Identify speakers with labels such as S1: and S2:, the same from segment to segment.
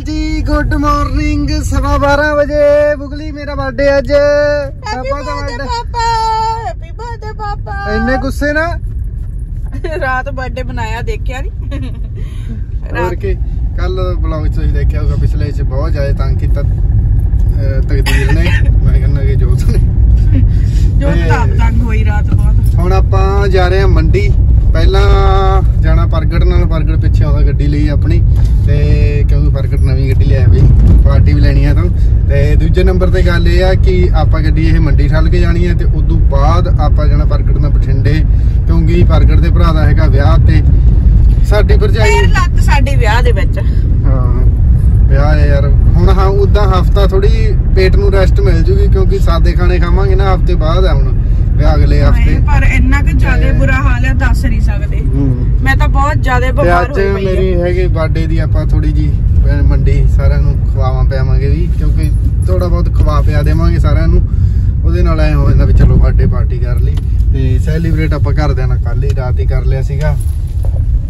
S1: ਅਕਾਲ ਜੀ good morning ਸਵਾ 12 ਵਜੇ। ਬੁਗਲੀ ਮੇਰਾ ਬਰਥਡੇ ਅੱਜ। ਪਾਪਾ ਦਾ ਬਰਥਡੇ
S2: ਪਾਪਾ। ਹੈਪੀ ਬਰਥਡੇ ਪਾਪਾ।
S1: ਇੰਨੇ ਗੁੱਸੇ ਨਾ।
S2: ਰਾਤ ਬਰਥਡੇ ਬਣਾਇਆ ਦੇਖਿਆ ਨਹੀਂ
S1: ਹੋਰ ਕੀ ਕੱਲ ਬਲੌਗ ਚ ਤੁਸੀਂ ਦੇਖਿਆ ਹੋਗਾ ਪਿਛਲੇ ਚ ਬਹੁਤ ਜ਼ਿਆਦਾ ਤੰਗ ਕੀਤਾ ਤਕਦੀਰ ਨੇ। ਮੈਂ ਕਹਿੰਦਾ ਕਿ ਜੋਤ ਨੇ।
S2: ਜੋ
S1: ਤੇ-
S2: ਤੰਗ ਹੋਈ ਰਾਤ ਬਹੁਤ।
S1: ਹੁਣ ਆਪਾਂ ਜਾ ਰਹੇ ਹਾਂ ਮੰਡੀ। ਪਹਿਲਾਂ ਜਾਣਾ ਪ੍ਰਗਟ ਨਾਲ ਪ੍ਰਗਟ ਪਿੱਛੇ ਆਉਂਦਾ ਗੱਡੀ ਲਈ ਆਪਣੀ ਤੇ ਕਿਉਂਕਿ ਪ੍ਰਗਟ ਨਵੀਂ ਗੱਡੀ ਲਿਆ ਬਈ ਪਾਰਟੀ ਵੀ ਲੈਣੀ ਆ ਤਾਂ। ਤੇ ਦੂਜੇ ਨੰਬਰ ਤੇ ਗੱਲ ਇਹ ਆ ਕਿ ਆਪਾਂ ਗੱਡੀ ਇਹ ਮੰਡੀ ਠੱਲ ਕੇ ਜਾਣੀ ਹੈ ਤੇ ਉਦੋਂ ਬਾਅਦ ਆਪਾਂ ਜਾਣਾ ਪ੍ਰਗਟ ਨਾਲ ਬਠਿੰਡੇ ਕਿਉਂਕਿ ਪ੍ਰਗਟ ਦੇ ਭਰਾ ਦਾ ਹੈਗਾ ਵਿਆਹ ਤੇ ਸਾਡੀ ਭਰਜਾਈ
S2: ਲੱਤ ਸਾਡੇ ਵਿਆਹ ਦੇ ਵਿੱਚ।
S1: ਹਾਂ ਵਿਆਹ ਹੈ ਯਾਰ। ਹੁਣ ਹਾਂ ਉਦਾਂ ਹਫਤਾ ਥੋੜੀ ਪੇਟ ਨੂੰ ਰੈਸਟ ਮਿਲ ਜੂਗੀ ਕਿਉਂਕਿ ਸਾਦੇ ਖਾਣੇ ਖਾਵਾਂਗੇ ਨਾ ਹਫ਼ਤੇ ਬਾਅਦ ਆ ਹੁਣ। ਵਿਆਹ ਅਗਲੇ ਹਫ਼ਤੇ।
S2: ਪਰ ਇੰਨਾ ਕਿ ਜ਼ਿਆਦਾ ਬੁਰਾ ਹਾਲ ਹੈ ਦੱਸ ਨਹੀਂ ਸਕਦੇ। ਮੈਂ ਤਾਂ ਬਹੁਤ ਜ਼ਿਆਦਾ ਬਿਮਾਰ ਹੋਈ ਪਈ ਹਾਂ।
S1: ਮੇਰੀ ਹੈਗੀ ਬਰਥਡੇ ਦੀ ਆਪਾਂ ਥੋੜੀ ਜੀ ਮੰਡੀ ਸਾਰਿਆਂ ਨੂੰ ਖਵਾਵਾਂ ਪਿਆਵਾਂਗੇ ਵੀ ਕਿਉਂਕਿ ਥੋੜਾ ਬਹੁਤ ਖਵਾ ਪਿਆ ਦੇਵਾਂਗੇ ਸਾਰਿਆਂ ਨੂੰ। ਉਹਦੇ ਨਾਲ ਐ ਹੋ ਜਾਂਦਾ ਵੀ ਚਲੋ ਬਰਥਡੇ ਪਾਰਟੀ ਕਰ ਲਈ। ਤੇ ਸੈਲੀਬ੍ਰੇਟ ਆਪਾਂ ਘਰਦਿਆਂ ਨਾਲ ਕੱਲ ਹੀ ਰਾਤ ਹੀ ਕਰ ਲਿਆ ਸੀਗਾ।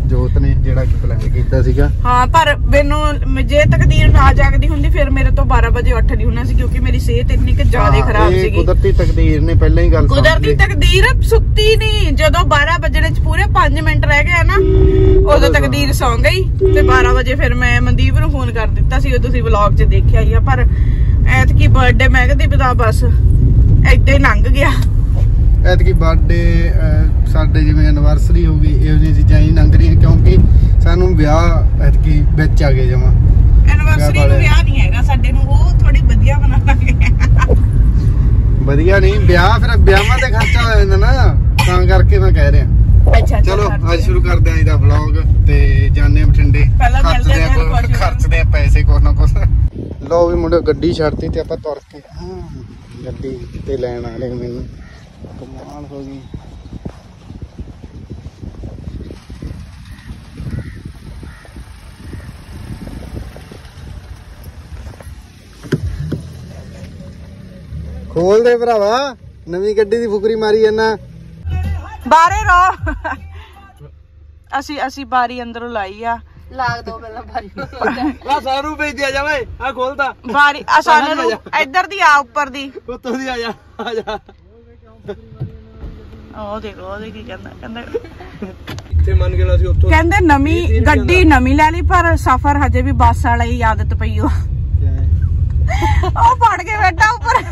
S1: ਜੋਤ ਨੇ ਜਿਹੜਾ ਕਿ ਪਲਾਨ ਕੀਤਾ ਸੀਗਾ।
S2: ਹਾਂ ਪਰ ਮੈਨੂੰ ਜੇ ਤਕਦੀਰ ਨਾ ਜਾਗਦੀ ਹੁੰਦੀ ਫਿਰ ਮੇਰੇ ਤੋਂ 12 ਵਜੇ ਉੱਠ ਨਹੀਂ ਹੋਣਾ ਸੀ ਕਿਉਂਕਿ ਮੇਰੀ ਸਿਹਤ ਇੰਨੀ ਕਿ ਜ਼ਿਆਦਾ ਖਰਾਬ ਸੀਗੀ।
S1: ਕੁਦਰਤੀ ਤਕਦੀਰ ਨੇ ਪਹਿਲਾਂ ਹੀ ਗੱਲ
S2: ਕੁਦਰਤੀ। ਤਕਦੀਰ ਸੁੱਤੀ ਨਹੀਂ। ਜਦੋਂ 12 ਵਜੇ ਚ ਪੂਰੇ 5 ਮਿੰਟ ਰਹਿ ਗਏ ਨਾ ਉਦੋਂ ਤਕਦੀਰ ਸੌਂ ਗਈ ਤੇ 12 ਵਜੇ ਫਿਰ ਮੈਂ ਮਨਦੀਪ ਨੂੰ ਫੋਨ ਕਰ ਦਿੱਤਾ ਸੀ ਉਹ ਤੁਸੀਂ ਵਲੌਗ 'ਚ ਦੇਖਿਆ ਹੀ ਆ ਪਰ ਐਤਕੀ ਬਰਥਡੇ ਮੈਂ ਕਹਿੰਦੀ ਪਤਾ ਬਸ ਹੀ ਲੰਘ ਗਿਆ।
S1: ਐਤਕੀ ਬਰਥਡੇ ਸਾਡੇ ਜਿਵੇਂ ਐਨਵਰਸਰੀ ਹੋ ਗਈ ਇਹੋ ਜਿਹੀਆਂ ਚੀਜ਼ਾਂ ਹੀ ਲੰਘ ਰਹੀਆਂ ਕਿਉਂਕਿ ਸਾਨੂੰ ਵਿਆਹ ਐਤਕੀ ਵਿੱਚ ਆ ਗਏ ਜਮਾ।
S2: ਐਨਵਰਸਰੀ
S1: ਵਾਲੇ।
S2: ਨੂੰ ਵਿਆਹ ਨਹੀਂ ਹੈਗਾ ਸਾਡੇ ਨੂੰ ਉਹ ਥੋੜੀ ਵਧੀਆ ਬਣਾਵਾਂਗੇ
S1: ਵਧੀਆ ਨਹੀਂ ਵਿਆਹ ਫਿਰ ਵਿਆਹਾਂ ਤੇ ਖਰਚਾ ਹੋ ਜਾਂਦਾ ਨਾ ਤਾਂ ਕਰਕੇ ਮੈਂ ਕਹਿ ਰਿਹਾ।
S2: ਅੱਛਾ
S1: ਚਲੋ ਅੱਜ ਸ਼ੁਰੂ ਕਰਦੇ ਆਂ ਇਹਦਾ ਵਲੌਗ ਤੇ ਜਾਣੇ ਬਠਿੰਡੇ। ਖਰਚਦੇ
S2: ਆਂ।
S1: ਖਰਚਦੇ ਆਂ ਪੈਸੇ ਕੁਛ ਨਾ ਕੁਛ। ਲਓ ਵੀ ਮੁੰਡੇ ਗੱਡੀ ਛੱਡਤੀ ਤੇ ਆਪਾਂ ਤੁਰ ਕੇ। ਹਾਂ, ਗੱਡੀ ਤੇ ਲੈਣ ਵਾਲੇ ਮੈਨੂੰ। ਕਮਾਲ ਹੋ ਗਈ। ਖੋਲ ਦੇ ਭਰਾਵਾ ਨਵੀਂ ਗੱਡੀ ਦੀ ਫੁਕਰੀ ਮਾਰੀ ਜਾਂਦਾ
S2: ਬਾਰੇ ਰੋ ਅਸੀਂ ਅਸੀਂ ਬਾਰੀ ਅੰਦਰੋਂ ਲਾਈ ਆ।
S3: ਲਾਗ ਦੋ ਪਹਿਲਾਂ ਬਾਰੀ
S4: ਆ ਸਾਨੂੰ ਭੇਜ ਦਿਆ ਜਾਵੇ ਆ ਖੋਲਦਾ।
S2: ਬਾਰੀ ਆ ਸਾਨੂੰ ਨੂੰ ਇੱਧਰ ਦੀ ਆ ਉੱਪਰ ਦੀ।
S4: ਉੱਤੋਂ ਦੀ ਆ ਜਾ ਆ ਜਾ।
S2: ਉਹ ਦੇਖੋ ਉਹ ਕੀ ਕਹਿੰਦਾ ਕਹਿੰਦਾ
S4: ਇੱਥੇ ਮੰਨ ਕੇ ਲਾ ਸੀ ਉੱਥੋਂ
S2: ਕਹਿੰਦੇ ਨਵੀਂ ਗੱਡੀ ਨਵੀਂ ਲੈ ਲਈ ਪਰ ਸਫ਼ਰ ਹਜੇ ਵੀ ਬੱਸ ਵਾਲਾ ਹੀ ਆਦਤ ਪਈ ਉਹ। ਉਹ ਫੜ ਕੇ ਬੈਠਾ ਉੱਪਰ।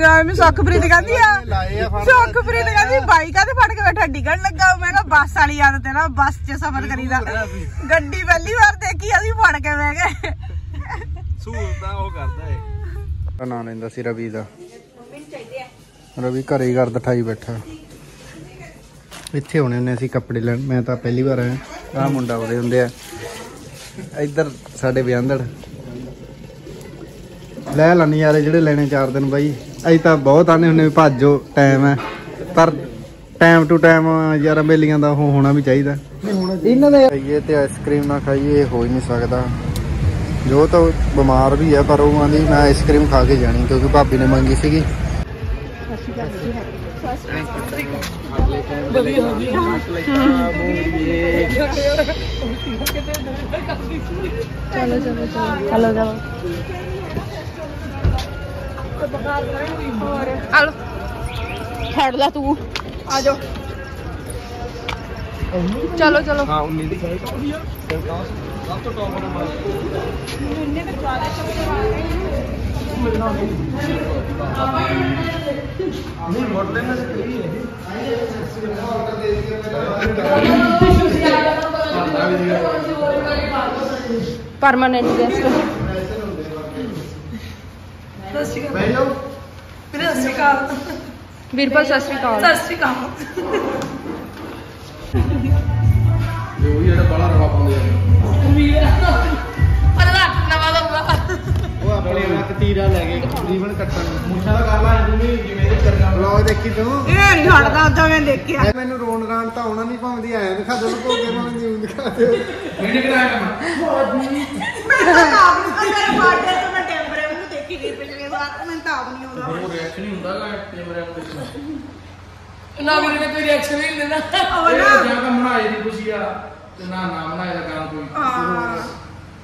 S2: ਗਾਇ ਮੈਂ ਸੁਖਪ੍ਰੀਤ ਕਹਿੰਦੀ ਆ ਸੁਖਪ੍ਰੀਤ ਕਹਿੰਦੀ ਬਾਈਕ ਆ ਤੇ ਫੜ ਕੇ ਬੈਠਾ? ਡਿੱਗਣ ਲੱਗਾ ਮੈਂ ਕਿਹਾ ਬੱਸ ਵਾਲੀ ਆਦਤ ਹੈ ਨਾ ਬੱਸ 'ਚ ਸਫ਼ਰ ਕਰੀਦਾ। ਗੱਡੀ ਪਹਿਲੀ ਵਾਰ ਦੇਖੀ ਅਸੀਂ ਫੜ ਕੇ ਬਹਿ ਗਏ।
S4: ਸਹੂਲਤਾਂ ਉਹ ਕਰਦਾ ਏ।
S1: ਨਾਂ ਲੈਂਦਾ ਸੀ ਰਵੀ ਦਾ। ਰਵੀ ਘਰੇ ਹੀ ਕਰਦਾ ਠਾਈ ਬੈਠਾ। ਇੱਥੇ ਹੋਣੇ ਨੇ ਅਸੀਂ ਕੱਪੜੇ ਲੈਣ। ਮੈਂ ਤਾਂ ਪਹਿਲੀ ਵਾਰ ਆਇਆ। ਆਹ ਮੁੰਡਾ ਉਹਦੇ ਹੁੰਦੇ ਆ। ਇੱਧਰ ਸਾਡੇ ਵਿਆਹੰਦੜ। ਲੈ ਲੈਣੀ ਯਾਰ ਜਿਹੜੇ ਲੈਣੇ ਚਾਰ ਦਿਨ ਬਾਈ। ਅਸੀਂ ਤਾਂ ਬਹੁਤ ਆਨੇ ਹੁੰਨੇ ਵੀ ਭਾਜੋ ਟਾਈਮ ਹੈ। ਪਰ ਟਾਈਮ ਟੂ ਟਾਈਮ ਯਾਰ ਬੇਲੀਆਂ ਦਾ ਉਹ ਹੋਣਾ ਵੀ ਚਾਹੀਦਾ। ਇਹਨਾਂ ਦੇ ਖਾਈਏ ਤੇ ਆਈਸਕ੍ਰੀਮ ਨਾ ਖਾਈਏ ਹੋ ਹੀ ਨਹੀਂ ਸਕਦਾ। ਜੋ ਤਾਂ ਬਿਮਾਰ ਵੀ ਹੈ ਪਰ ਉਹ ਆਂਦੀ ਮੈਂ ਆਈਸਕ੍ਰੀਮ ਖਾ ਕੇ ਜਾਣੀ ਕਿਉਂਕਿ ਭਾਬੀ ਨੇ ਮੰਗੀ ਸੀਗੀ
S2: ਚਲੋ ਚਲੋ
S3: ਹਲੋ ਫੜ ਲਾ ਤੂੰ ਆ ਜਾ ਚਲੋ ਚਲੋ
S4: ਹਾਂ 19 ਦੀ
S3: ਪਰਮਾਨੈਂਟ ਗੈਸਟ ਵੀਰਪਾਲ ਸਤਿ ਸ਼੍ਰੀ ਅਕਾਲ
S4: ਉਹ ਜਿਹੜਾ ਬੜਾ ਰਵਾ ਪਾਉਂਦੇ ਆ।
S1: ਉਹ ਆਪਣੇ ਹੱਥ ਤੀਰਾ ਲੈ ਕੇ ਰੀਬਨ ਕੱਟਣ ਮੁੱਛਾਂ ਦਾ ਕਰ ਲਾ ਤੂੰ ਵੀ ਜਿਵੇਂ ਇਹ ਕਰਨਾ। ਬਲੌਗ ਦੇਖੀ ਤੂੰ?
S2: ਇਹ ਨਹੀਂ ਹਟਦਾ ਉਦੋਂ ਮੈਂ ਦੇਖਿਆ।
S1: ਮੈਨੂੰ ਰੋਣ ਰਾਣ ਤਾਂ ਆਉਣਾ ਨਹੀਂ ਪਾਉਂਦੀ ਐ ਦਿਖਾ ਦੋ ਕੋ ਕੇ ਮੈਂ ਜੀਵਨ ਦਿਖਾ ਦਿਓ
S4: ਕਿਹਨੇ ਕਿਹੜਾ ਕੰਮ
S2: ਮੈਂ ਤਾਂ ਆਪ ਨੂੰ ਮੇਰੇ ਬਾਡੇ ਤੇ ਮੈਂ ਟੈਂਪਰੇ ਨੂੰ ਦੇਖੀ ਗਈ ਪਿਛਲੇ ਵਾਰ ਮੈਂ ਤਾਂ ਆਪ ਨਹੀਂ ਆਉਂਦਾ।
S4: ਉਹ ਰਿਐਕਸ਼ਨ ਹੀ ਹੁੰਦਾ ਗਾ ਕੈਮਰੇ ਨੂੰ ਦੇਖਣਾ
S3: ਨਾ ਵੀਰੇ ਨੇ ਕੋਈ ਰਿਐਕਸ਼ਨ ਨਹੀਂ ਦਿੰਦਾ
S2: ਉਹ ਨਾ।
S4: ਜਾਂ ਤਾਂ ਬਣਾਏ ਦੀ ਖੁਸ਼ੀ ਆ ਤੇ ਨਾ ਨਾ ਇਹਦਾ ਕੰਮ ਕੋਈ।
S2: ਹਾਂ।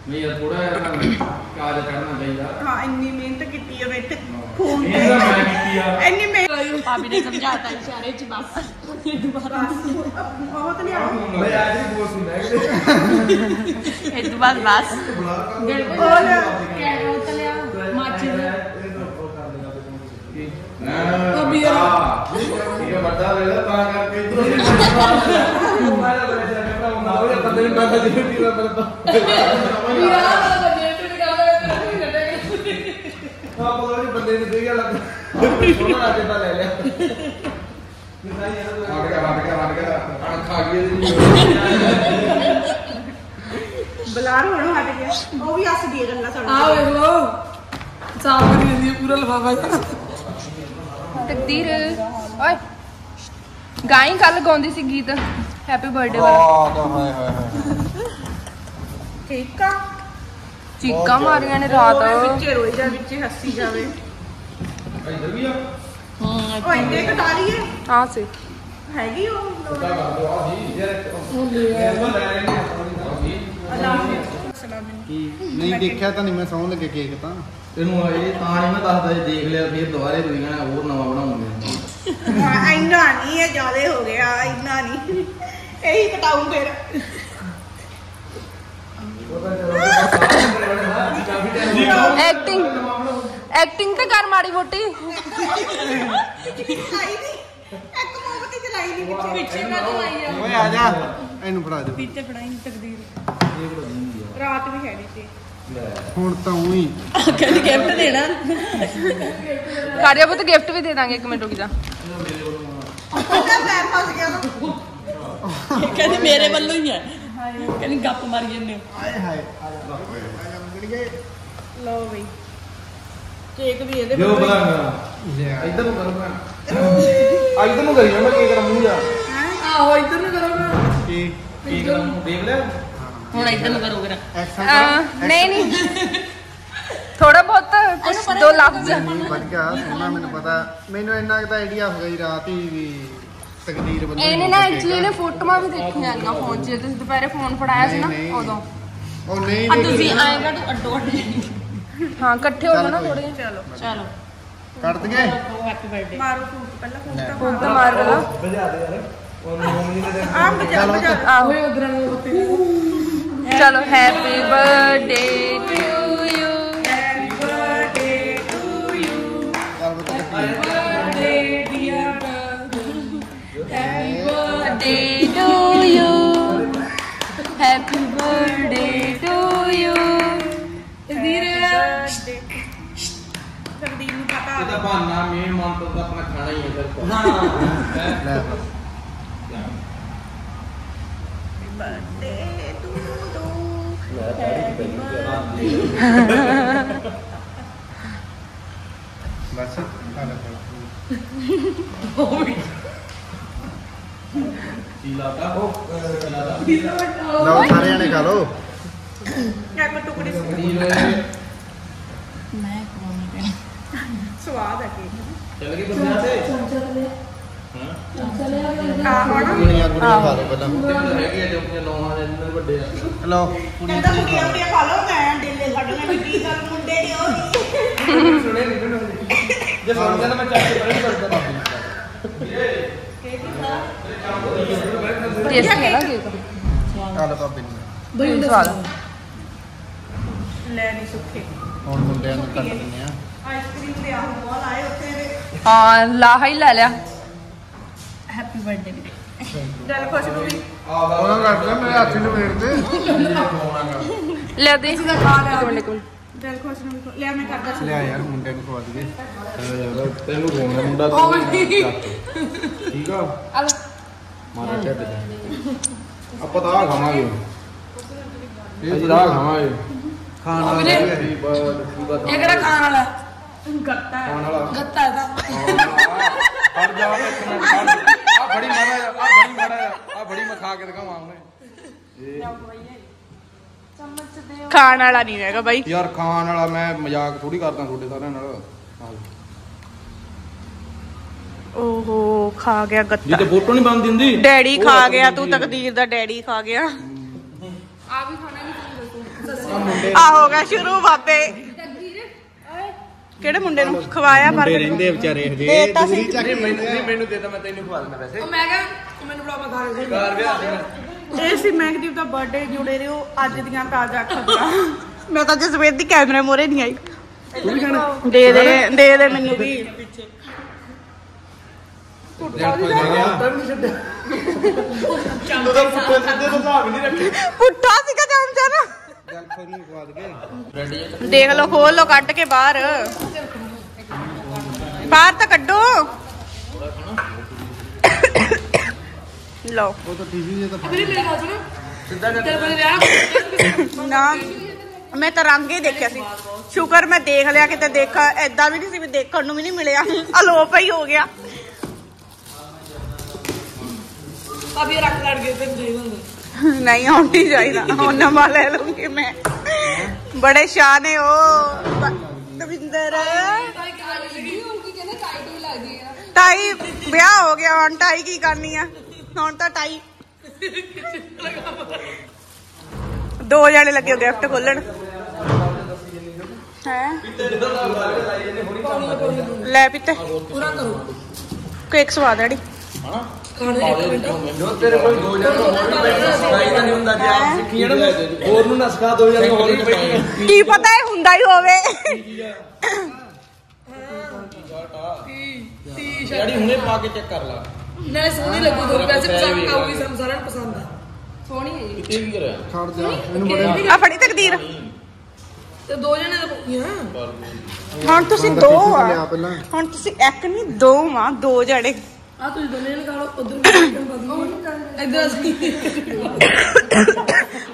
S4: ਨਹੀਂ ਯਾਰ ਥੋੜਾ ਜਿਹਾ ਕਾਜ ਕਰਨਾ ਚਾਹੀਦਾ।
S2: ਹਾਂ ਇੰਨੀ ਮਿਹਨਤ ਕੀਤੀ ਉਹਨੇ ਇੱਥੇ ਖੂਨ ਤੇ।
S4: ਤਾਂ ਮੈਂ ਕੀਤੀ ਆ।
S2: ਇੰਨੀ ਮਿਹਨਤ।
S3: ਭਾਬੀ ਨੇ ਸਮਝਾਤਾ ਇਸ਼ਾਰੇ ਚ ਬਸ ਇਹ ਦੁਬਾਰਾ।
S2: ਬਹੁਤ ਲਿਆ
S4: ਮੈਂ ਅੱਜ ਹੀ ਬੋਲ ਸੀ ਲੈ
S3: ਇਹ ਤੋਂ ਬਾਅਦ ਬਸ।
S2: ਹੋਰ।
S3: ਕੈਰੋ ਤਲਿਆ ਮਾਚੀ ਦਾ
S4: ਉਹ ਵੀ ਯਾਰ ਇਹ ਤਾਂ ਕਰਕੇ ਇਧਰੋਂ ਮੈਂ ਬੜੇ ਸਾਰੇ ਭਰਾ ਉਹ ਬੰਦੇ ਨੂੰ ਕਹਿੰਦਾ ਜੀ ਕੀ ਦਾ ਮਰਦਾ ਹਾਂ ਪਤਾ ਨਹੀਂ ਬੰਦੇ ਨੂੰ ਦੇ ਲੱਗ ਸੋਨਾ ਲਾ ਤਾਂ ਲੈ ਲਿਆ ਹਟ ਗਿਆ ਹਟ ਗਿਆ ਹਟ ਗਿਆ ਅਣ ਖਾ ਗਈ ਇਹਦੀ
S2: ਬਲਾਰ ਹੁਣ ਹਟ ਗਿਆ ਉਹ ਵੀ ਹੱਸਦੀ ਹੈ ਗੱਲਾਂ ਸੁਣ
S5: ਆ ਵੇਖ ਲੋ ਸਾਫ਼ ਕਰੀ ਜਾਂਦੀ ਪੂਰਾ ਲਫਾਫਾ
S6: ਤਕਦੀਰ ਓਏ ਗਾਈ ਕੱਲ ਗਾਉਂਦੀ ਸੀ ਗੀਤ। ਹੈਪੀ ਬਰਥਡੇ ਵਾਲਾ।
S1: ਹਾਏ ਹਾਏ ਹਾਏ।
S2: ਠੀਕ ਆ।
S6: ਚੀਕਾਂ ਮਾਰੀਆਂ ਨੇ ਰਾਤ।
S2: ਵਿੱਚੇ ਰੋਈ ਜਾ ਵਿੱਚੇ ਹੱਸੀ ਜਾਵੇ।
S4: ਇੱਧਰ ਵੀ ਆ।
S2: ਉਹ ਇੰਨੇ ਕਟਾ ਲਈਏ।
S6: ਹਾਂ ਸੀ।
S2: ਹੈਗੀ ਉਹ ਲੋੜ।
S4: ਤਾਂ ਕਰ ਦੋ ਆ ਜੀ ਯਾਰ ਲੈ ਆ
S1: ਨਹੀਂ। ਦੇਖਿਆ ਤਾਂ ਨਹੀਂ ਮੈਂ ਸੌਣ ਲੱਗੇ ਕੇਕ ਤਾਂ।
S4: ਤੈਨੂੰ ਇਹ ਤਾਂ ਨਹੀਂ ਮੈਂ ਦੱਸਦਾ ਜੇ ਦੇਖ ਲਿਆ ਫਿਰ ਦੁਬਾਰੇ ਦੁਨੀਆ ਹੋਰ ਨਵਾਂ ਬਣਾਉਂਗੇ
S2: ਹਾਂ, ਇੰਨਾ ਨਹੀਂ ਇਹ ਜ਼ਿਆਦੇ ਹੋ ਗਿਆ ਇੰਨਾ ਨਹੀਂ ਇਹੀ ਕਟਾਉਂ ਫਿਰ।
S6: ਐਕਟਿੰਗ ਐਕਟਿੰਗ ਤੇ ਕਰ ਮਾੜੀ ਮੋਟੀ।
S2: ਚਲਾਈ ਨਹੀਂ ਇੱਕ ਮੋਮਬਤੀ ਚਲਾਈ ਨਹੀਂ ਵਿੱਚੇ
S5: ਪਿੱਛੇ ਮੈਂ ਤਾਂ ਲਾਈ ਆ।
S1: ਓਏ ਆ ਜਾ ਇਹਨੂੰ ਫੜਾ ਦੇ।
S5: ਪਿੱਛੇ ਫੜਾਈ ਤਕਦੀਰ।
S2: ਰਾਤ ਵੀ ਹੈਗੀ ਸੀ।
S1: ਹੁਣ ਤਾਂ ਉਹੀ।
S5: ਕਹਿੰਦੀ ਗਿਫਟ ਦੇਣਾ।
S6: ਕਾਰਿਆ ਪੁੱਤ ਗਿਫਟ ਵੀ ਦੇ ਦਾਂਗੇ ਇੱਕ ਮਿੰਟ ਰੁਕ ਜਾ।
S2: ਉਹਦਾ ਪੈਰ ਫਸ ਗਿਆ ਤਾਂ
S5: ਕਹਿੰਦੀ ਮੇਰੇ ਵੱਲੋਂ ਹੀ ਹੈ। ਕਹਿੰਦੀ ਗੱਪ ਮਾਰੀ ਜਾਂਦੇ ਹੋ।
S1: ਹਾਏ ਹਾਏ।
S2: ਲਓ ਬਈ। ਕੇਕ ਵੀ ਇਹਦੇ
S4: ਜੋ
S2: ਵੱਲੋਂ
S4: ਬਣਾ ਇੱਧਰ ਨੂੰ ਕਰੋ ਮੈਂ ਆ ਇੱਧਰ ਨੂੰ ਕਰੀ ਜਾਂਦਾ ਕੀ ਕਰਾਂ ਮੂੰਹ ਜਾ।
S5: ਆਹੋ ਇੱਧਰ ਨੂੰ ਕਰੋਗਾ
S1: ਕੀ
S4: ਕੀ ਕਰਾਂ ਮੂੰਹ। ਦੇਖ ਲਿਆ?
S5: ਹੁਣ ਇੱਧਰ ਨੂੰ ਕਰੋਗੇ
S6: ਅਹ, ਨਹੀਂ ਨਹੀਂ। ਥੋੜਾ ਬਹੁਤ ਕੁਝ ਦੋ ਲਫ਼ਜ਼
S1: ਨਹੀਂ ਵੱਧ ਗਿਆ ਸੋਨਾ ਮੈਨੂੰ ਪਤਾ। ਮੈਨੂੰ ਇੰਨਾ ਤਾਂ ਆਈਡੀਆ ਹੋ ਗਿਆ ਜੀ ਰਾਤ ਹੀ ਵੀ ਤਕਦੀਰ ਵੱਲੋਂ
S6: ਇਹਨੇ ਨਾ ਐਕਚੁਅਲੀ ਨੇ ਫੋਟੋਆਂ ਵੀ ਦੇਖੀਆਂ ਨਾ ਫੋਨ 'ਚ ਤੁਸੀਂ ਦੁਪਹਿਰੇ ਫੋਨ ਫੜਾਇਆ ਸੀ ਨਾ
S1: ਨਹੀਂ, ਨਹੀਂ।
S6: ਉਦੋਂ।
S1: ਉਹ ਨਹੀਂ
S5: ਆ ਤੁਸੀਂ ਆਏਗਾ ਤੂੰ ਅੱਡੋ ਅੱਡ
S6: ਹਾਂ ਇਕੱਠੇ ਹੋ ਨਾ
S1: ਚੱਲ
S6: ਥੋੜੇ
S2: ਚਲੋ
S5: ਚਲੋ।
S1: ਕੱਟ ਦਈਏ?
S2: ਮਾਰੋ ਫੂਕ ਪਹਿਲਾਂ ਫੂਕ ਤਾਂ
S6: ਫੋਨ ਤਾਂ ਮਾਰ। ਵਾਲਾ।
S4: ਬਜਾ ਦੇ ਯਾਰ। ਉਹ ਮੋਮ ਜੀ ਨੇ
S2: ਆਹ ਬਜਾ ਬਜਾ।
S6: ਆਹੋ।
S5: ਉਧਰ ਨੂੰ ਉੱਤੇ
S6: ਚਲੋ happy birthday to you
S2: happy birthday to you
S1: ਚੱਲ ਬਤਾ
S5: birthday dear
S6: birthday to you. Happy birthday to you.
S5: ਤਕਦੀਰ
S2: ਸਰਦੀਪ ਨੂੰ ਪਤਾ
S4: ਇਹਦਾ ਬਹਾਨਾ ਮੇਨ ਮੰਤਰ ਤਾਂ ਆਪਣਾ ਖਾਣਾ ਹੀ
S1: ਬਸ ਆ ਲੈ ਫੜ।
S4: ਕੀ ਲਾਤਾ ਉਹ ਕੀ ਲਾਤਾ
S1: ਲਓ ਸਾਰੇ ਜਣੇ ਖਾ ਲਓ
S2: ਇੱਕ ਟੁਕੜੀ
S5: ਮੈਂ ਕਮਾਉਣੀ
S2: ਸਵਾਦ ਹੈ ਕੇਕ
S4: ਚੱਲ ਗਏ ਬੰਦਿਆਂ ਤੇ
S2: ਆ ਹੁਣ
S1: ਗੁਣੀਆਂ ਗੁਣੀਆਂ ਖਾ ਲਓ ਪਹਿਲਾਂ।
S4: ਤੇ ਹੈਗੇ ਆ ਜੋ ਆਪਣੇ ਨੌਹਾਂ ਦੇ ਜਿੰਨੇ ਵੱਡੇ ਆ।
S1: ਲਓ
S2: ਕਹਿੰਦਾ ਕੁੜੀਆਂ ਕੁੜੀਆਂ ਖਾ ਲਓ ਮੈਂ ਡੇਲੇ ਛੱਡਣੇ ਵੀ ਕੀ ਗੱਲ ਮੁੰਡੇ ਦੀ ਹੋਈ
S4: ਸੁਣੇ ਨਹੀਂ ਮੈਨੂੰ ਜੇ ਸੁਣ ਜਾਂਦਾ ਮੈਂ ਚੱਕ ਕੇ ਬੜੀ ਕਰਦਾ
S6: ਟੇਸਟੀ ਹੈ ਨਾ ਕੇਕ
S1: ਆ ਲੈ ਭਾਬੀ ਨੂੰ।
S6: ਬੜੀ ਸਵਾਦ
S2: ਲੈ ਨਹੀਂ ਸੁੱਖੇ।
S1: ਹੁਣ ਮੁੰਡਿਆਂ ਨੂੰ ਕੱਟ ਦਿੰਦੇ ਆ।
S2: ਆਈਸਕ੍ਰੀਮ ਦੇ ਆਹ ਮੋਲ ਆਏ ਉੱਥੇ ਦੇ।
S6: ਹਾਂ ਲਾਹਾ ਹੀ ਲੈ ਲਿਆ।
S5: ਬਰਥਡੇ ਵੀਰੇ
S2: ਦਿਲ ਖੁਸ਼ ਨੂੰ ਵੀ।
S1: ਉਹਨਾਂ ਕੱਟ ਲਿਆ ਮੇਰੇ ਹੱਥ ਨੂੰ ਫੇਰ ਦੇ।
S6: ਲੈ ਦੇ। ਇੱਕ ਮਿੰਟ ਇੱਕ ਮਿੰਟ
S2: ਦਿਲ ਖੁਸ਼ ਨੂੰ ਵੀ ਖੁਸ਼- ਲੈ ਮੈਂ ਕਰਦਾ ਸੀ।
S1: ਲਿਆ ਯਾਰ ਮੁੰਡਿਆਂ ਨੂੰ ਖਵਾ ਦਈਏ।
S4: ਤੈਨੂੰ ਖੋਣਾ ਮੁੰਡਾ ਤੂੰ ਠੀਕ ਆ?
S6: ਆ ਲੈ।
S4: ਮਾਰਾ ਤੇ ਆਪਾਂ ਤਾਂ ਖਾਵਾਂਗੇ। ਅਸੀਂ ਤਾਂ ਖਾਵਾਂਗੇ।
S1: ਖਾਣਾ
S5: ਵੀਰੇ। ਇਹ ਕਿਹੜਾ ਖਾਣ ਵਾਲਾ? ਗੱਤਾ
S4: ਖਾਣ ਵਾਲਾ।
S5: ਗੱਤਾ ਇਹਦਾ
S4: ਹਟ ਜਾ ਇੱਕ ਮਿੰਟ ਆ ਬੜੀ ਮਾੜਾ ਆ ਬੜੀ ਮਾੜਾ ਆ ਬੜੀ ਮੈਂ ਖਾ ਕੇ ਦਿਖਾਵਾਂ ਉਹਨੇ
S2: ਖਾਣ ਵਾਲਾ ਨਹੀਂ ਹੈਗਾ ਬਾਈ
S4: ਯਾਰ ਖਾਣ ਵਾਲਾ ਮੈਂ ਮਜ਼ਾਕ ਥੋੜੀ ਕਰਦਾ ਤੁਹਾਡੇ ਸਾਰਿਆਂ ਨਾਲ ਆਹ।
S2: ਓਹੋ ਖਾ ਗਿਆ
S4: ਜੀ
S2: ਗੱਤਾ
S4: ਤੇ ਫੋਟੋ ਨਹੀਂ ਬੰਦ ਦਿੰਦੀ
S2: ਡੈਡੀ
S4: ਉਹ
S2: ਖਾ
S4: ਰੱਖ
S2: ਗਿਆ
S4: ਦਿੰਦੀ
S2: ਤੂੰ
S4: ਹੈ।
S2: ਤਕਦੀਰ ਦਾ ਡੈਡੀ ਖਾ ਗਿਆ
S4: ਹਮ,
S6: ਆ ਵੀ ਖਾਣਾ ਨਹੀਂ ਤੁਸੀਂ
S2: ਆ ਹੋ ਗਿਆ ਸ਼ੁਰੂ ਬਾਬੇ ਕਿਹੜੇ ਮੁੰਡੇ ਨੂੰ ਖਵਾਇਆ ਪਰ
S1: ਰਹਿੰਦੇ ਵਿਚਾਰੇ ਹਜੇ।
S2: ਦੇਤਾ ਸੀ।
S4: ਨਹੀਂ ਮੈਨੂੰ ਨਹੀਂ ਮੈਨੂੰ ਦੇ ਤਾਂ ਮੈਂ ਤੈਨੂੰ ਖਵਾ ਦਿੰਦਾ ਵੈਸੇ।
S6: ਮੈਂ ਕਿਹਾ ਮੈਨੂੰ ਬੜਾ ਮੈਂ ਖਾ ਰਹੀ
S4: ਘਰ ਵਿਆਹ ਸੀ
S2: ਇਹ ਸੀ ਮੈਗਦੀਪ ਦਾ ਬਰਥਡੇ ਜੁੜੇ ਰਹੋ ਅੱਜ ਦੀਆਂ ਤਾਜ਼ਾ ਖਬਰਾਂ। ਮੈਂ ਤਾਂ ਜਸਵੇਦ ਦੀ ਕੈਮਰੇ ਮੋਰੇ ਨਹੀਂ ਆਈ। ਦੇ ਦੇ ਦੇ ਦੇ ਮੈਨੂੰ ਵੀ।
S4: ਤੂੰ ਤਾਂ ਪੁੱਠੇ ਸਿੱਧੇ ਤੋਂ ਹਿਸਾਬ ਹੀ ਨਹੀਂ ਰੱਖੇ।
S2: ਪੁੱਠਾ ਸੀਗਾ ਚਮਚਾ ਨਾ।
S1: ਗੱਲ ਕੋਈ ਨਹੀਂ ਖਵਾ ਦਗੇ
S2: ਦੇਖ ਲਓ, ਖੋਲ ਲਓ ਕੱਢ ਕੇ ਬਾਹਰ। ਬਾਹਰ ਤਾਂ ਕੱਢੋ। ਲਓ।
S1: ਉਹ ਤਾਂ ਟੀਵੀ ਜੇ ਤਾਂ
S6: ਮੇਰੀ ਮੇਰੀ ਗੱਲ ਸੁਣੋ ਸਿੱਧਾ ਕਰ
S2: ਨਾ, ਮੈਂ ਤਾਂ ਰੰਗ ਹੀ ਦੇਖਿਆ ਸੀ। ਸ਼ੁਕਰ ਮੈਂ ਦੇਖ ਲਿਆ ਕਿਤੇ ਦੇਖਾ ਐਦਾਂ ਵੀ ਨਹੀਂ ਸੀ ਵੀ ਦੇਖਣ ਨੂੰ ਵੀ ਨਹੀਂ ਮਿਲਿਆ। ਅਲੋਪ ਹੀ ਹੋ ਗਿਆ।
S6: ਅਭੀ ਰੱਖ ਲੜ ਗਏ ਫਿਰ ਦੇ
S2: ਨਹੀਂ ਆਉਂਦੀ ਚਾਹੀਦਾ। ਹੁਣ ਨਵਾਂ ਲੈ ਲੂੰਗੀ ਮੈਂ। ਬੜੇ ਸ਼ਾਹ ਨੇ ਉਹ। ਦਵਿੰਦਰ।
S6: ਹੈ
S2: ਟਾਈ ਵਿਆਹ ਹੋ ਗਿਆ ਹੁਣ ਟਾਈ ਕੀ ਕਰਨੀ ਆ? ਹੁਣ ਤਾਂ ਟਾਈ। ਦੋ ਜਣੇ ਲੱਗੇ ਗਿਫਟ ਖੋਲਣ। ਹੈ? ਲੈ ਪਿੱਤੇ।
S6: ਪੂਰਾ ਕਰੋ।
S2: ਕੇਕ ਸਵਾਦ ਆੜੀ
S6: ਖਾਣੇ ਇੱਕ ਮਿੰਟ।
S4: ਜੋ ਤੇਰੇ ਕੋਲ ਦੋ ਜਣ ਹੋਰ ਵੀ ਬੈਠੇ ਸਿਖਾਈ ਤਾਂ ਨਹੀਂ ਹੁੰਦਾ ਜੇ ਆਪ ਸਿੱਖੀ ਹੈ ਨਾ ਹੋਰ ਨੂੰ ਨਾ ਸਿਖਾ ਦੋ ਜਣ ਹੋਰ ਵੀ ਬੈਠੇ
S2: ਕੀ ਪਤਾ ਇਹ ਹੁੰਦਾ ਹੀ ਹੋਵੇ?
S4: ਯਾਰੀ ਹੁਣੇ ਪਾ ਕੇ ਚੈੱਕ ਕਰ ਲਾ।
S6: ਨਾਲੇ ਸੋਹਣੀ ਲੱਗੂ ਦੋ ਪੈਸੇ ਪਸੰਦ ਆਊਗੀ ਸਾਨੂੰ ਸਾਰਿਆਂ ਨੂੰ ਪਸੰਦ ਆ। ਸੋਹਣੀ ਹੈ ਜੀ
S4: ਇਹ ਵੀ ਕਰਿਆ?
S1: ਖੜ ਜਾ ਇਹਨੂੰ ਬੜੇ
S2: ਆ ਫੜੀ ਤਕਦੀਰ।
S6: ਤੇ ਦੋ ਜਣੇ ਦਾ
S2: ਹੁਣ ਤੁਸੀਂ ਦੋ ਆ। ਹੁਣ ਤੁਸੀਂ ਇੱਕ ਨਹੀਂ ਦੋ ਆ ਦੋ ਜਣੇ
S6: ਆ ਤੁਸੀਂ ਦੋਨੇ ਨੇ ਖਾ ਲਓ ਉਧਰ ਇੱਧਰ ਅਸੀਂ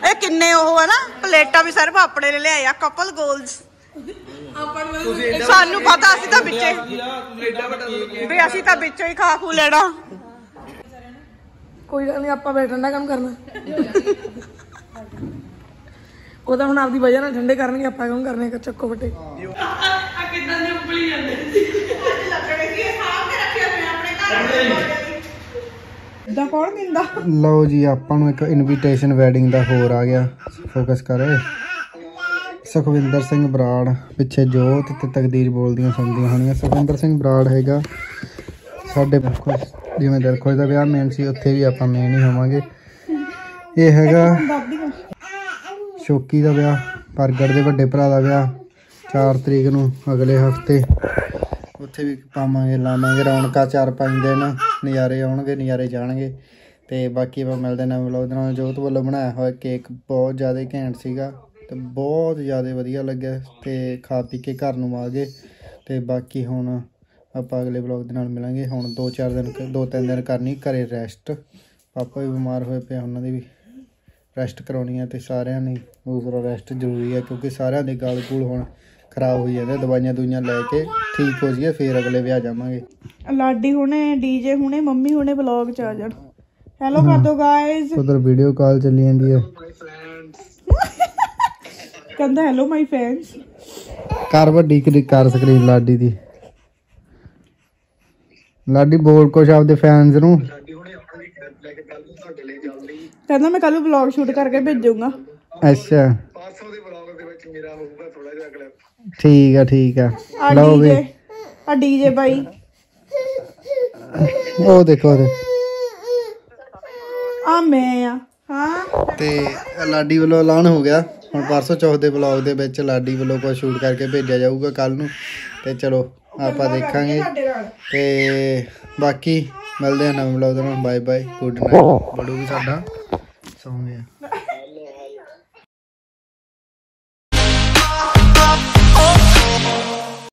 S2: ਇਹ ਕਿੰਨੇ ਉਹ ਆ ਨਾ ਪਲੇਟਾਂ ਵੀ ਸਿਰਫ ਆਪਣੇ ਲਈ ਲਿਆਏ ਆ ਕਪਲ ਗੋਲਸ
S6: ਆਪਾਂ ਨੂੰ
S2: ਸਾਨੂੰ ਪਤਾ ਅਸੀਂ ਤਾਂ ਵਿੱਚੇ ਵੀ ਅਸੀਂ ਤਾਂ ਵਿੱਚੋਂ ਹੀ ਖਾ ਖੂ ਲੈਣਾ।
S6: ਕੋਈ ਗੱਲ ਨਹੀਂ ਆਪਾਂ ਬੈਠਣ ਦਾ ਕੰਮ ਕਰਨਾ। ਉਹ ਤਾਂ ਹੁਣ ਆਪਦੀ ਵਜ੍ਹਾ ਨਾਲ ਠੰਡੇ ਕਰਨਗੇ ਆਪਾਂ ਕੰਮ ਕਰਨੇ ਚੱਕੋ ਫਟੇ
S2: ਇਦਾਂ ਕੌਣ ਦਿੰਦਾ?
S1: ਲਓ ਜੀ, ਆਪਾਂ ਨੂੰ ਇੱਕ ਇਨਵੀਟੇਸ਼ਨ ਵੈਡਿੰਗ ਦਾ ਹੋਰ ਆ ਗਿਆ। ਫੋਕਸ ਕਰ। ਸੁਖਵਿੰਦਰ ਸਿੰਘ ਬਰਾੜ, ਪਿੱਛੇ ਜੋਤ ਤੇ ਤਕਦੀਰ ਬੋਲਦੀਆਂ ਸੁਣਦੀਆਂ ਹੋਣੀਆਂ। ਸੁਖਵਿੰਦਰ ਸਿੰਘ ਬਰਾੜ ਹੈਗਾ। ਸਾਡੇ ਜਿਵੇਂ ਦਿਲ ਖੋਜ ਦਾ ਵਿਆਹ ਮੇਨ ਸੀ, ਉੱਥੇ ਵੀ ਆਪਾਂ ਮੇਨ ਹੀ ਹੋਵਾਂਗੇ। ਇਹ ਹੈਗਾ ਸ਼ੋਕੀ ਦਾ ਵਿਆਹ, ਪ੍ਰਗਟ ਦੇ ਵੱਡੇ ਭਰਾ ਦਾ ਵਿਆਹ 4 ਤਰੀਕ ਨੂੰ ਅਗਲੇ ਹਫ਼ਤੇ। ਉੱਥੇ ਵੀ ਪਾਵਾਂਗੇ, ਲਾਵਾਂਗੇ, ਰੌਣਕਾਂ ਚਾਰ ਪੰਜ ਦਿਨ, ਨਜ਼ਾਰੇ ਆਉਣਗੇ, ਨਜ਼ਾਰੇ ਜਾਣਗੇ। ਤੇ ਬਾਕੀ ਆਪਾਂ ਮਿਲਦੇ ਨਵੇਂ ਵਲੌਗ ਦੇ ਨਾਲ। ਜੋਤ ਵੱਲੋਂ ਬਣਾਇਆ ਹੋਇਆ ਕੇਕ ਬਹੁਤ ਜ਼ਿਆਦਾ ਘੈਂਟ ਸੀਗਾ ਤੇ ਬਹੁਤ ਜ਼ਿਆਦਾ ਵਧੀਆ ਲੱਗਿਆ ਤੇ ਖਾ ਪੀ ਕੇ ਘਰ ਨੂੰ ਆ ਗਏ। ਤੇ ਬਾਕੀ ਹੁਣ ਆਪਾਂ ਅਗਲੇ ਵਲੌਗ ਦੇ ਨਾਲ ਮਿਲਾਂਗੇ। ਹੁਣ 2-4 ਦਿਨ, ਦੋ ਤਿੰਨ ਦਿਨ ਕਰਨੀ, ਘਰੇ ਰੈਸਟ ਪਾਪਾ ਵੀ ਬਿਮਾਰ ਹੋਏ ਪਏ ਉਹਨਾਂ ਦੀ ਵੀ ਰੈਸਟ ਕਰਾਉਣੀ ਹੈ ਤੇ ਸਾਰਿਆਂ ਨੇ ਦੂਸਰਾ ਰੈਸਟ ਜ਼ਰੂਰੀ ਹੈ ਕਿਉਂਕਿ ਸਾਰਿਆਂ ਦੇ ਗਲ ਗੂਲ ਹੁਣ ਖਰਾਬ ਹੋਈ ਜਾਂਦੇ ਦਵਾਈਆਂ ਦੁਈਆਂ ਲੈ ਕੇ ਠੀਕ ਹੋ ਜਾਈਏ ਫੇਰ ਅਗਲੇ ਵਿਆਹ ਜਾਵਾਂਗੇ।
S2: ਲਾਡੀ ਹੁਣੇ ਡੀਜੇ ਹੁਣੇ ਮੰਮੀ ਹੁਣੇ ਵਲੌਗ ਚ ਆ ਜਾਣ। ਹੈਲੋ ਕਰ ਦੋ ਗਾਇਜ਼
S1: ਉਧਰ ਵੀਡੀਓ ਕਾਲ ਚੱਲੀ ਜਾਂਦੀ ਹੈ।
S2: ਕਹਿੰਦਾ ਹੈਲੋ ਮਾਈ ਫੈਨਸ
S1: ਕਰ ਵੱਡੀ ਕਰੀ ਕਰ ਸਕਰੀਨ ਲਾਡੀ ਦੀ। ਲਾਡੀ ਬੋਲ ਕੁਛ ਆਪਦੇ ਫੈਨਸ ਨੂੰ।
S2: ਕਹਿੰਦਾ ਮੈਂ ਕੱਲ ਨੂੰ ਵਲੌਗ ਸ਼ੂਟ ਕਰਕੇ ਭੇਜੂੰਗਾ।
S1: ਅੱਛਾ। ਠੀਕ ਆ ਠੀਕ ਆ।
S2: ਆ
S1: ਲਓ ਵੀ।
S2: ਡੀਜੇ ਆ ਡੀਜੇ ਬਾਈ।
S1: ਉਹ ਦੇਖੋ ਉਹਦੇ।
S2: ਆ ਮੈਂ ਆ ਹਾਂ।
S1: ਤੇ ਲਾਡੀ ਵੱਲੋਂ ਐਲਾਨ ਹੋ ਗਿਆ। ਹੁਣ ਪਰਸੋਂ ਚੌਥ ਦੇ ਵਲੌਗ ਦੇ ਵਿੱਚ ਲਾਡੀ ਵੱਲੋਂ ਕੁਝ ਸ਼ੂਟ ਕਰਕੇ ਭੇਜਿਆ ਜਾਊਗਾ ਕੱਲ ਨੂੰ। ਤੇ ਚਲੋ ਆਪਾਂ ਦੇਖਾਂਗੇ। ਤੇ ਬਾਕੀ ਮਿਲਦੇ ਆ ਨਵੇਂ ਵਲੌਗ ਦੇ ਨਾਲ। Bye bye good night. Baru ਵੀ ਸਾਡਾ ਸੌਂ ਗਿਆ।